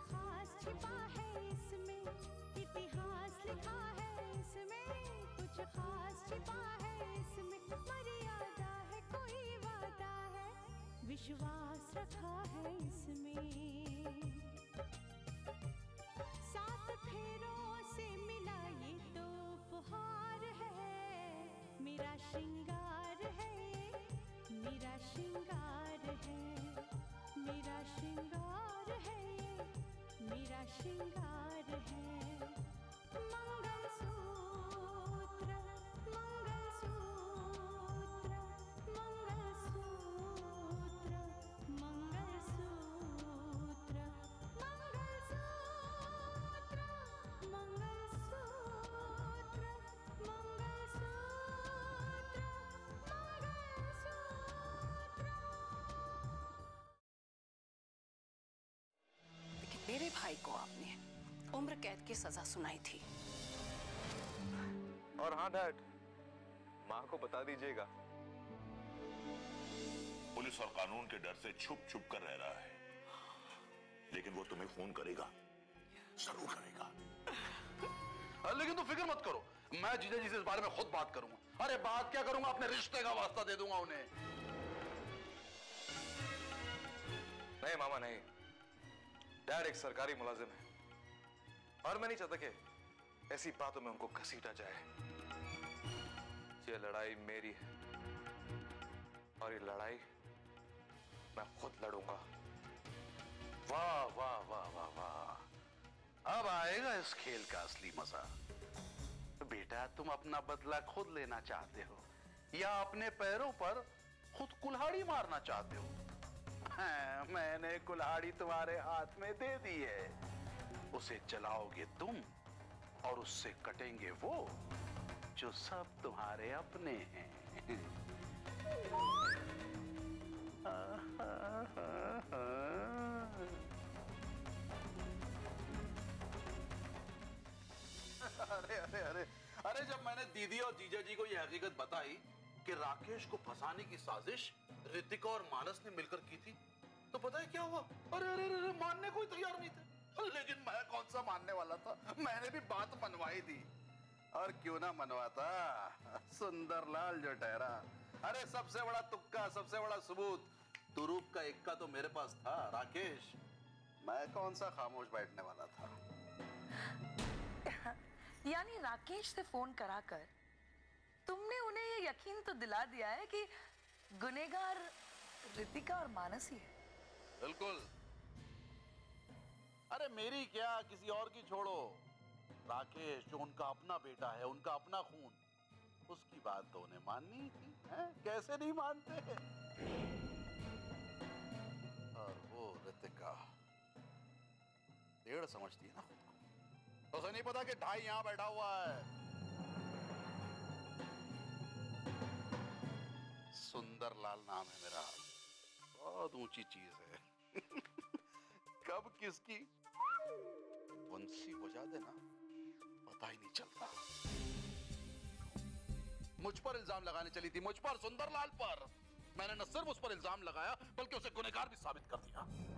खास छिपा है इसमें, इतिहास लिखा है इसमें, कुछ खास छिपा है इसमें, मर्यादा है, कोई वादा है, विश्वास रखा है इसमें। सात फेरों से मिला ये तो उपहार है, मेरा श्रृंगार है, मेरा श्रृंगार है, मेरा श्रृंगार मेरा श्रृंगार है। मंगल भाई को आपने। उम्र कैद की सजा सुनाई थी। और हाँ डैड माँ को बता दीजिएगा। पुलिस और कानून के डर से छुप छुप कर रह रहा है। लेकिन वो तुम्हें फ़ोन करेगा। ज़रूर करेगा। अरे लेकिन तुम फ़िक्र मत करो। मैं जीजा जी से इस बारे में खुद बात करूँगा। अरे बात क्या करूँगा? अपने रिश्ते का वास्ता दे दूँगा उन्हें। नहीं मामा नहीं। डैड एक सरकारी मुलाजिम है। और मैं नहीं चाहता कि ऐसी बातों में उनको घसीटा जाए। ये लड़ाई मेरी है। और ये लड़ाई मैं खुद लड़ूँगा। वाह वाह वाह वाह वाह। अब आएगा इस खेल का असली मज़ा। बेटा, तुम अपना बदला खुद लेना चाहते हो या अपने पैरों पर खुद कुल्हाड़ी मारना चाहते हो? मैंने कुल्हाड़ी तुम्हारे हाथ में दे दी है। उसे चलाओगे तुम और उससे कटेंगे वो जो सब तुम्हारे अपने हैं। अरे अरे अरे। अरे, जब मैंने दीदी और जीजा जी को यह हकीकत बताई कि राकेश को फंसाने की साजिश ऋतिका और मानस ने मिलकर की थी। तो पता है क्या हुआ? अरे अरे अरे, मानने को तैयार नहीं थे। लेकिन मैं कौन सा मानने वाला था? मैंने भी बात मनवाई थी। और क्यों ना मनवाता? सुंदर लाल जो ठहरा अरे सबसे बड़ा तुक्का सबसे बड़ा सबूत तुरूप का इक्का तो मेरे पास था राकेश। मैं कौन सा खामोश बैठने वाला था? यानी राकेश से फ़ोन कराकर तुमने उन्हें ये यकीन तो दिला दिया है कि गुनेगार रितिका और मानस ही। है बिल्कुल। अरे मेरी क्या? किसी और की छोड़ो। राकेश जो उनका अपना बेटा है, उनका अपना खून। उसकी बात तो उन्हें माननी थी, हैं? कैसे नहीं मानते? और वो ऋतिका डेढ़ समझती है ना खुद को। उसे नहीं पता कि ढाई यहाँ बैठा हुआ है। सुंदर लाल नाम है मेरा। बहुत ऊँची चीज़ है। कब किसकी? बंसी बजा देना। पता ही नहीं चलता। मुझ पर इल्ज़ाम लगाने चली थी, मुझ पर सुंदरलाल पर। मैंने न सिर्फ़ उस पर इल्ज़ाम लगाया, बल्कि उसे गुनेगार भी साबित कर दिया।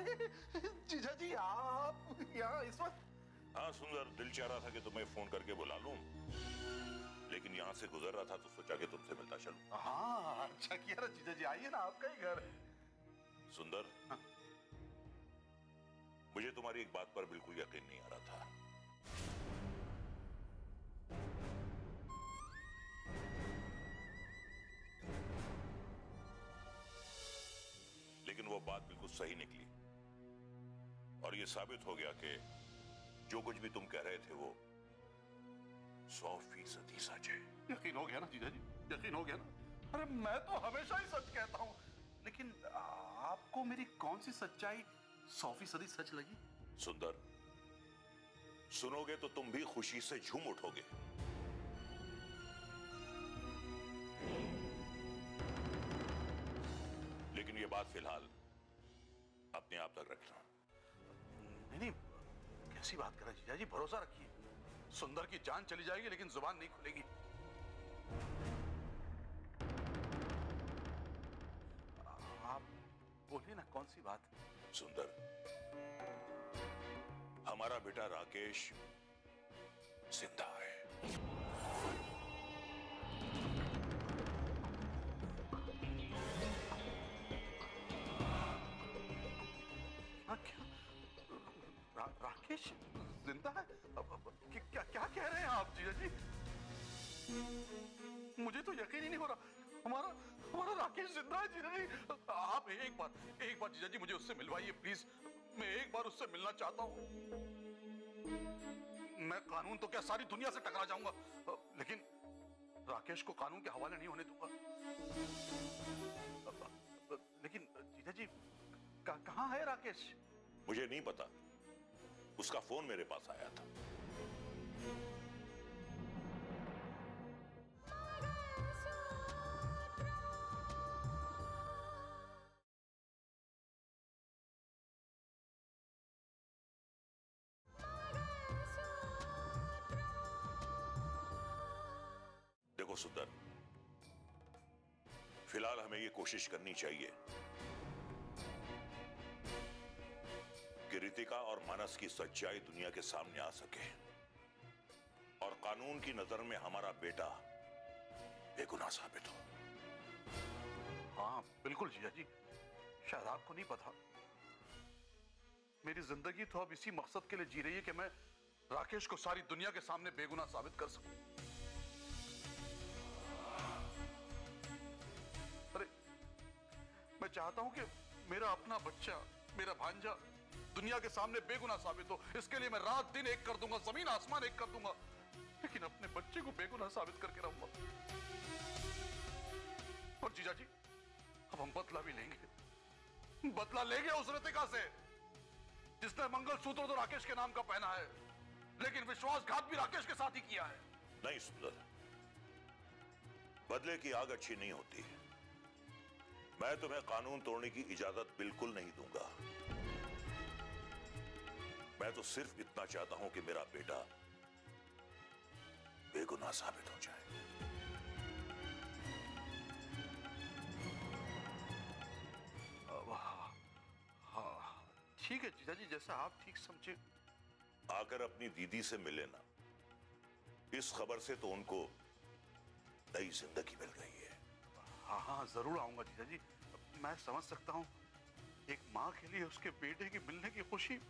जीजा जी आप यहाँ इस वक्त? हाँ सुंदर। दिल चाह रहा था कि तुम्हें फ़ोन करके बुला लूँ। लेकिन यहाँ से गुजर रहा था तो सोचा कि तुमसे मिलता चलूँ। हाँ अच्छा किया ना जीजा जी। आइए ना आपका ही घर है। सुंदर मुझे तुम्हारी एक बात पर बिल्कुल यकीन नहीं आ रहा था। लेकिन वो बात बिल्कुल सही निकली। और ये साबित हो गया कि जो कुछ भी तुम कह रहे थे वो सौ फ़ीसदी सच है। यकीन हो गया ना जीजा जी? यकीन हो गया ना? अरे मैं तो हमेशा ही सच कहता हूँ। लेकिन आपको मेरी कौन सी सच्चाई सौ फ़ीसदी सच लगी? सुंदर सुनोगे तो तुम भी खुशी से झूम उठोगे। लेकिन ये बात फ़िलहाल अपने आप तक रखना। नहीं कैसी बात करें जीजा जी भरोसा रखिए। सुंदर की जान चली जाएगी लेकिन ज़ुबान नहीं खुलेगी। आप बोलिए ना कौन सी बात? सुंदर हमारा बेटा राकेश ज़िंदा हाँ, राकेश ज़िंदा है? अब- अब- क्या क्या क्या कह रहे हैं आप जीजा जी? मुझे तो यकीन ही नहीं हो रहा। हमारा हमारा राकेश ज़िंदा है जीजा जी। आप एक बार एक बार जीजा जी मुझे उससे मिलवाइए प्लीज़। मैं एक बार उससे मिलना चाहता हूँ। मैं कानून तो क्या सारी दुनिया से टकरा जाऊँगा? लेकिन राकेश को कानून के हवाले नहीं होने दूँगा। लेकिन जीजा जी कहाँ कहाँ है राकेश? मुझे नहीं पता। उसका फ़ोन मेरे पास आया था। देखो सुंदर फ़िलहाल हमें यह कोशिश करनी चाहिए कि रितिका और मानस की सच्चाई दुनिया के सामने आ सके। और कानून की नज़र में हमारा बेटा बेगुनाह साबित हो। हाँ बिल्कुल जीजा जी। शायद आपको नहीं पता। मेरी ज़िंदगी तो अब इसी मकसद के लिए जी रही है कि मैं राकेश को सारी दुनिया के सामने बेगुनाह साबित कर सकूँ। अरे, मैं चाहता हूँ कि मेरा अपना बच्चा, मेरा भांजा दुनिया के सामने बेगुनाह साबित हो। इसके लिए मैं रात दिन एक कर दूँगा, ज़मीन आसमान एक कर दूँगा। लेकिन अपने बच्चे को बेगुनाह साबित करके रहूँगा। और जीजा जी, अब हम बदला भी लेंगे। बदला लेंगे उस रितिका से, जिसने मंगलसूत्र तो राकेश के नाम का पहना है, लेकिन विश्वासघात भी राकेश के साथ ही किया है। नहीं, सुंदर। बदले की आग अच्छी नहीं होती। मैं तुम्हें कानून तोड़ने की इजाज़त बिल्कुल नहीं दूँगा। मैं तो सिर्फ़ इतना चाहता हूँ कि मेरा बेटा बेगुनाह साबित हो जाए। हाँ हाँ, ठीक है जीजा जी जैसा आप ठीक समझे। आकर अपनी दीदी से मिले ना। इस खबर से तो उनको नई ज़िंदगी मिल गई है। हाँ हाँ ज़रूर आऊँगा जीजा जी मैं समझ सकता हूँ। एक माँ के लिए उसके बेटे की मिलने की खुशी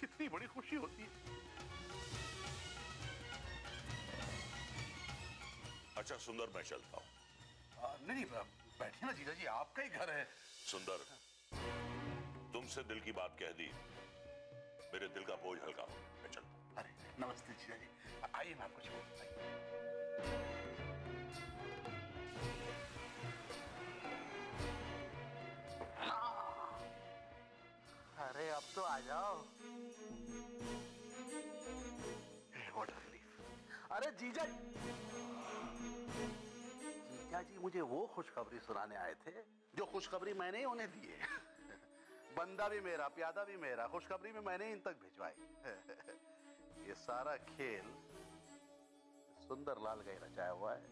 कितनी बड़ी खुशी होती है। अच्छा सुंदर मैं चलता हूँ। नहीं नहीं बैठिए ना जीजा जी आपका ही घर है। सुंदर तुमसे दिल की बात कह दी मेरे दिल का बोझ हल्का हो मैं चलता हूँ। अरे नमस्ते जीजा जी आइए मैं आपको छोड़ अरे अब तो आ जाओ। अरे जीजा जीजा जी मुझे वो खुशखबरी सुनाने आए थे जो खुशखबरी मैंने ही उन्हें दी है। बंदा भी मेरा प्यादा भी मेरा खुशखबरी में मैंने इन तक भिजवाई। ये सारा खेल सुंदर लाल का ही रचाया हुआ है।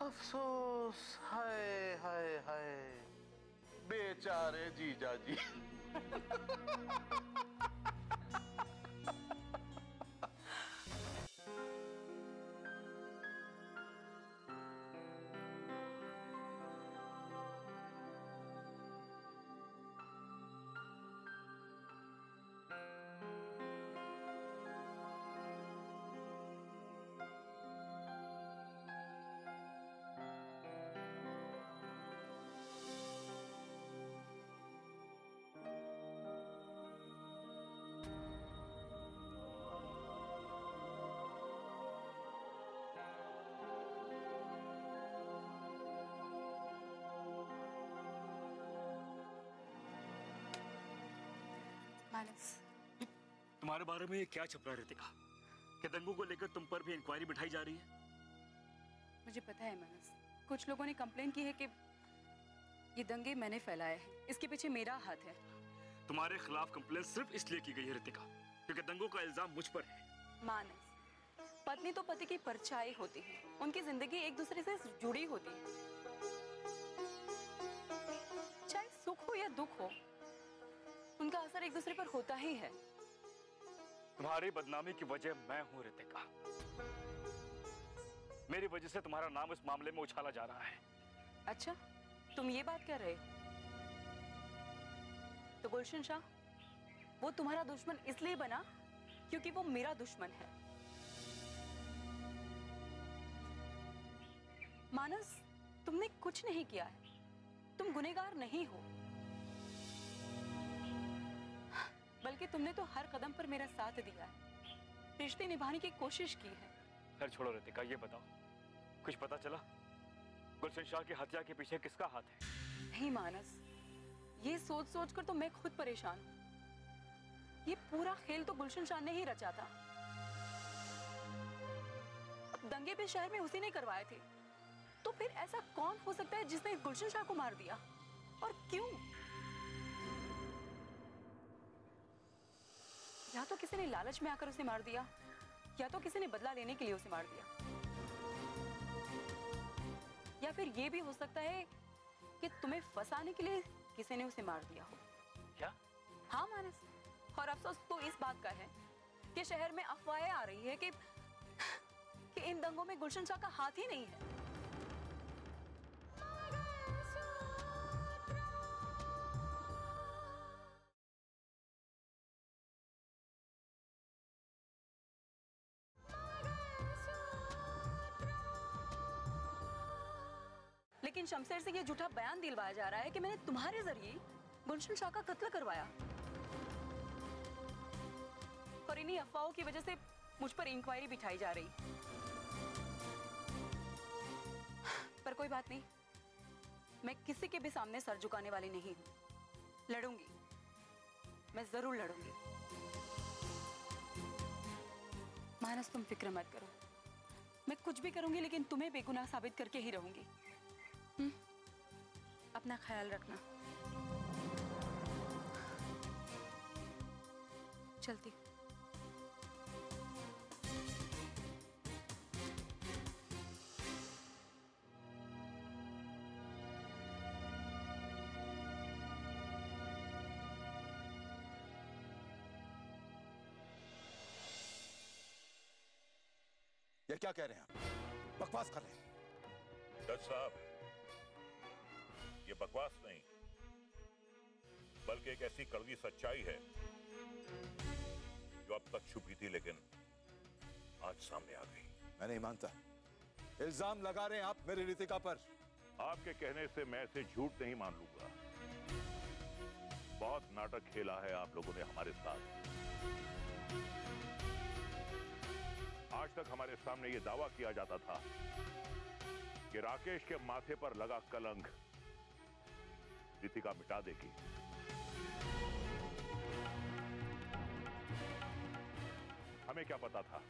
अफसोस हाय हाय हाय। बेचारे जीजा जी। ha ha ha ha मानस तुम्हारे बारे में ये क्या छप रहा है रितिका? कि दंगों को लेकर तुम पर भी इंक्वायरी बिठाई जा रही है? मुझे पता है मानस कुछ लोगों ने कंप्लेन की है कि ये दंगे मैंने फैलाए हैं। इसके पीछे मेरा हाथ है। तुम्हारे खिलाफ कंप्लेन सिर्फ़ इसलिए की गई है रितिका क्योंकि दंगों का इल्ज़ाम मुझ पर है। मानस पत्नी तो पति की परछाई होती है। उनकी ज़िंदगी एक दूसरे से जुड़ी होती है। चाहे सुख हो या दुख हो उनका असर एक दूसरे पर होता ही है। तुम्हारी बदनामी की वजह मैं हूँ रितिका। मेरी वजह से तुम्हारा नाम इस मामले में उछाला जा रहा है। अच्छा तुम ये बात कर रहे तो गुलशन शाह वो तुम्हारा दुश्मन इसलिए बना क्योंकि वो मेरा दुश्मन है। मानस तुमने कुछ नहीं किया है। तुम गुनेगार नहीं हो। बल्कि तुमने तो हर कदम पर मेरा साथ दिया है। रिश्ते निभाने की कोशिश की है। खैर छोड़ो रितिका ये बताओ कुछ पता चला? गुलशन शाह की हत्या के पीछे किसका हाथ है? नहीं मानस ये सोच सोच कर तो मैं खुद परेशान हूँ। ये पूरा खेल तो गुलशन शाह ने ही रचा था। दंगे भी शहर में उसी ने करवाए थे। तो फिर ऐसा कौन हो सकता है जिसने गुलशन शाह को मार दिया? और क्यों? या तो किसी ने लालच में आकर उसे मार दिया या तो किसी ने बदला लेने के लिए उसे मार दिया। या फिर ये भी हो सकता है कि तुम्हें फंसाने के लिए किसी ने उसे मार दिया हो। क्या? हाँ मानस। और अफसोस तो इस बात का है कि शहर में अफवाहें आ रही है कि कि इन दंगों में गुलशन शाह का हाथ ही नहीं है। लेकिन शमशेर से ये झूठा बयान दिलवाया जा रहा है कि मैंने तुम्हारे ज़रिए गुलशन शाह का कत्ल करवाया। और इन्हीं अफवाहों की वजह से मुझ पर इंक्वायरी बिठाई जा रही। पर कोई बात नहीं। मैं किसी के भी सामने सर झुकाने वाली नहीं हूँ। लड़ूँगी। मैं ज़रूर लड़ूँगी। मानस, तुम फ़िक्र मत करो। मैं कुछ भी करूँगी, लेकिन तुम्हें बेगुनाह साबित करके ही रहूँगी? अपना ख्याल रखना। चलती। हूँ। ये क्या कह रहे हैं आप? बकवास कर रहे हैं। जज साहब ये बकवास नहीं बल्कि एक ऐसी कड़वी सच्चाई है जो अब तक छुपी थी लेकिन आज सामने आ गई। मैं नहीं मानता। इल्ज़ाम लगा रहे हैं आप मेरी रितिका पर। आपके कहने से मैं इसे झूठ नहीं मान लूँगा। बहुत नाटक खेला है आप लोगों ने हमारे साथ। आज तक हमारे सामने यह दावा किया जाता था कि राकेश के माथे पर लगा कलंक रितिका मिटा देगी। हमें क्या पता था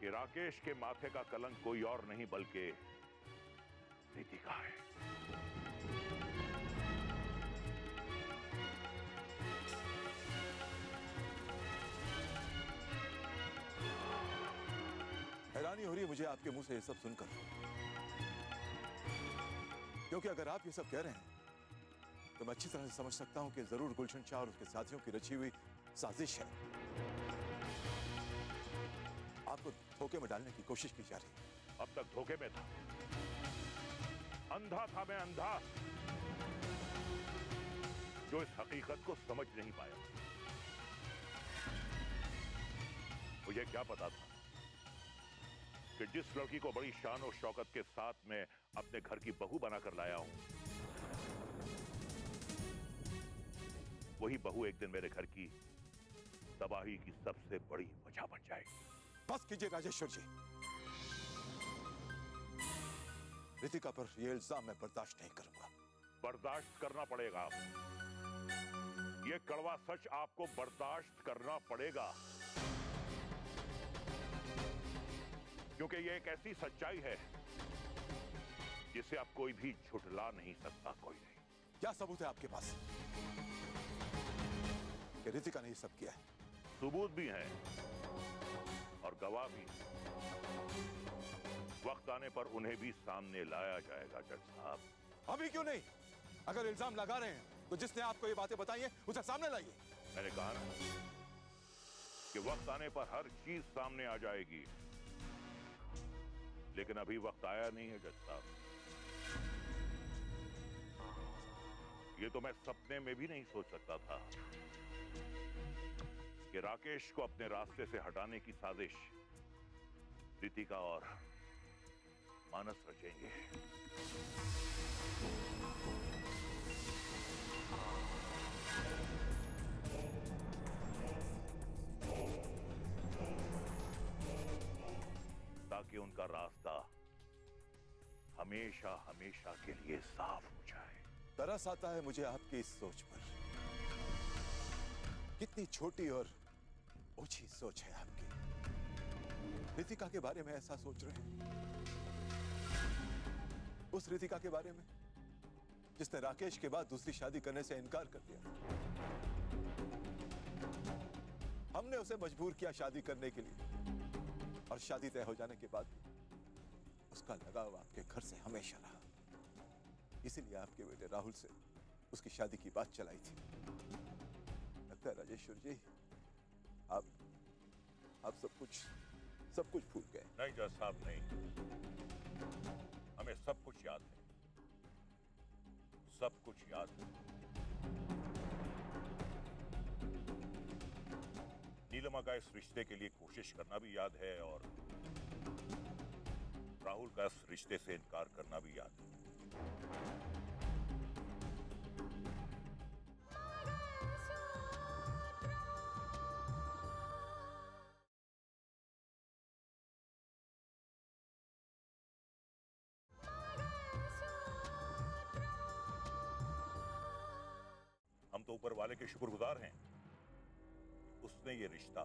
कि राकेश के माथे का कलंक कोई और नहीं, बल्कि रितिका है। हैरानी हो रही है मुझे आपके मुँह से ये सब सुनकर। क्योंकि अगर आप ये सब कह रहे हैं तो मैं अच्छी तरह से समझ सकता हूँ कि ज़रूर गुलशन शाह और उसके साथियों की रची हुई साजिश है। आपको धोखे में डालने की कोशिश की जा रही है। अब तक धोखे में था। अंधा था मैं अंधा, जो इस हकीकत को समझ नहीं पाया। मुझे क्या पता था कि जिस लड़की को बड़ी शान और शौकत के साथ में अपने घर की बहू बनाकर लाया हूँ वही बहू एक दिन मेरे घर की तबाही की सबसे बड़ी वजह बन जाएगी। बस कीजिए राजेश्वर जी। रितिका पर यह इल्ज़ाम मैं बर्दाश्त नहीं करूँगा। बर्दाश्त करना पड़ेगा ये कड़वा सच आपको बर्दाश्त करना पड़ेगा। क्योंकि ये एक ऐसी सच्चाई है जिसे आप कोई भी झुठला नहीं सकता कोई नहीं। क्या सबूत है आपके पास? कि रितिका ने ये सब किया है। सबूत भी हैं और गवाह भी वक्त आने पर उन्हें भी सामने लाया जाएगा जज साहब। अभी क्यों नहीं? अगर इल्ज़ाम लगा रहे हैं तो जिसने आपको ये बातें बताई हैं उसे सामने लाइए। मैंने कहा ना कि वक्त आने पर हर चीज़ सामने आ जाएगी। लेकिन अभी वक्त आया नहीं है जज साहब। ये तो मैं सपने में भी नहीं सोच सकता था। कि राकेश को अपने रास्ते से हटाने की साजिश रितिका और मानस रचेंगे। ताकि उनका रास्ता हमेशा हमेशा के लिए साफ़ हो जाए। तरस आता है मुझे आपकी इस सोच पर। कितनी छोटी और ऊँची सोच है आपकी। रितिका के बारे में ऐसा सोच रहे हैं? उस रितिका के बारे में? जिसने राकेश के बाद दूसरी शादी करने से इनकार कर दिया। हमने उसे मजबूर किया शादी करने के लिए। और शादी तय हो जाने के बाद उसका लगाव आपके घर से हमेशा रहा। इसीलिए आपके बेटे राहुल से उसकी शादी की बात चलाई थी। लगता है राजेश्वर जी आप सब कुछ सब कुछ भूल गए। नहीं जज साहब नहीं, हमें सब कुछ याद है। सब कुछ याद है। नीलमा का इस रिश्ते के लिए कोशिश करना भी याद है और राहुल का इस रिश्ते से इनकार करना भी याद है। ऊपर वाले के शुक्रगुजार हैं। उसने ये रिश्ता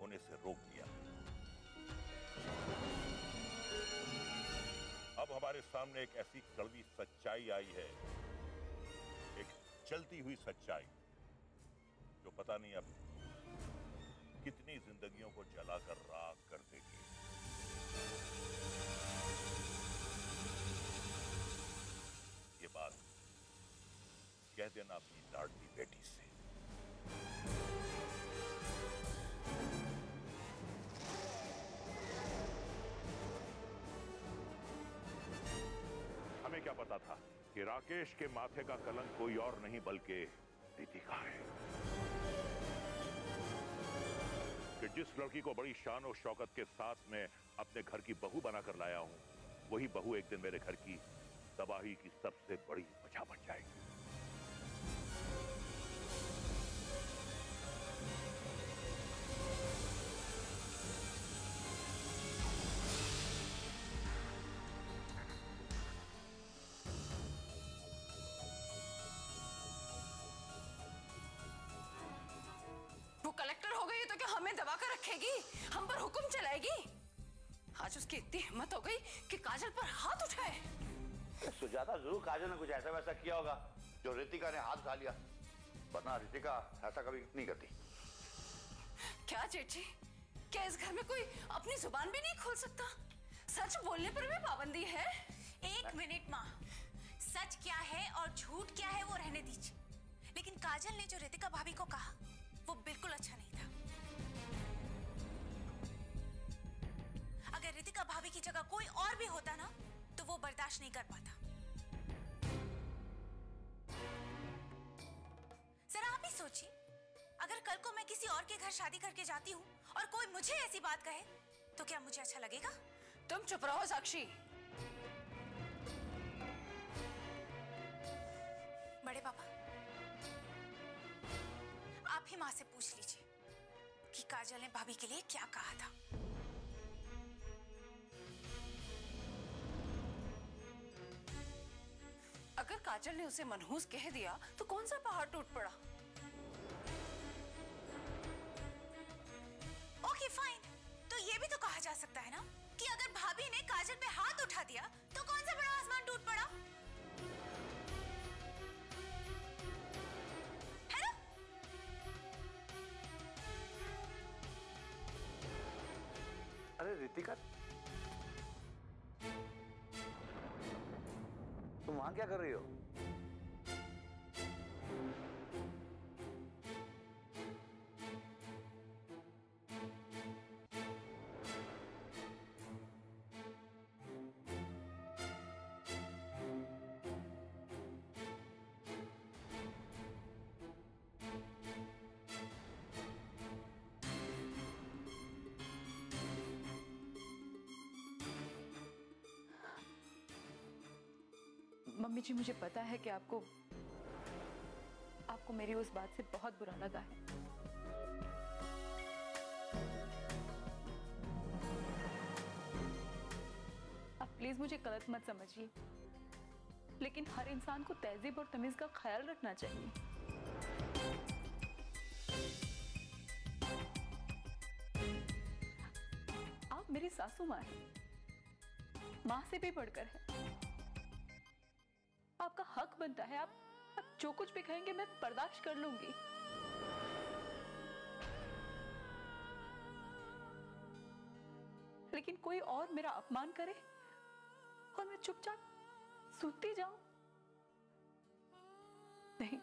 होने से रोक दिया अब हमारे सामने एक ऐसी कड़वी सच्चाई आई है। एक चलती हुई सच्चाई, जो पता नहीं अब कितनी जिंदगियों को जलाकर राख कर देगी। कह देना अपनी लाडली बेटी से। हमें क्या पता था कि राकेश के माथे का कलंक कोई और नहीं, बल्कि रितिका है। कि जिस लड़की को बड़ी शान और शौकत के साथ में अपने घर की बहू बनाकर लाया हूँ, वही बहू एक दिन मेरे घर की तबाही की सबसे बड़ी वजह बन जाएगी। कलेक्टर हो गई तो क्या हमें दबा कर रखेगी? हम पर हुक्म चलाएगी? आज उसकी इतनी हिम्मत हो गई कि काजल पर हाथ उठाए। सुजाता ज़रूर काजल ने कुछ ऐसा वैसा किया होगा जो रितिका ने हाथ उठा लिया। वरना रितिका ऐसा कभी नहीं करती। क्या जेठी? क्या इस घर में कोई अपनी ज़ुबान भी नहीं खोल सकता? सच बोलने पर भी पाबंदी है? एक मिनट माँ। सच क्या है और झूठ क्या है वो रहने दीजिए। लेकिन काजल ने जो रितिका भाभी को कहा वो बिल्कुल अच्छा नहीं था। अगर रितिका भाभी की जगह कोई और भी होता ना तो वो बर्दाश्त नहीं कर पाता। जरा आप ही सोचिए अगर कल को मैं किसी और के घर शादी करके जाती हूँ और कोई मुझे ऐसी बात कहे तो क्या मुझे अच्छा लगेगा? तुम चुप रहो साक्षी। बड़े पापा की माँ से पूछ लीजिए कि काजल ने भाभी के लिए क्या कहा था। अगर काजल ने उसे मनहूस कह दिया तो कौन सा पहाड़ टूट पड़ा? ओके फाइन तो ये भी तो कहा जा सकता है ना कि अगर भाभी ने काजल पे हाथ उठा दिया तो कौन सा बड़ा आसमान टूट पड़ा? रितिका तुम वहाँ क्या कर रही हो? मम्मी जी, मुझे पता है कि आपको आपको मेरी उस बात से बहुत बुरा लगा है। आप प्लीज़ मुझे गलत मत समझिए, लेकिन हर इंसान को तहजीब और तमीज का ख्याल रखना चाहिए। आप मेरी सासू माँ हैं, माँ से भी बढ़कर है। बनता है। आप आप जो कुछ भी कहेंगे, मैं बर्दाश्त कर लूँगी। लेकिन कोई और मेरा अपमान करे और मैं चुपचाप सुनती जाऊँ? नहीं,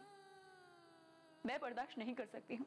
मैं बर्दाश्त नहीं कर सकती हूँ।